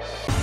Bye.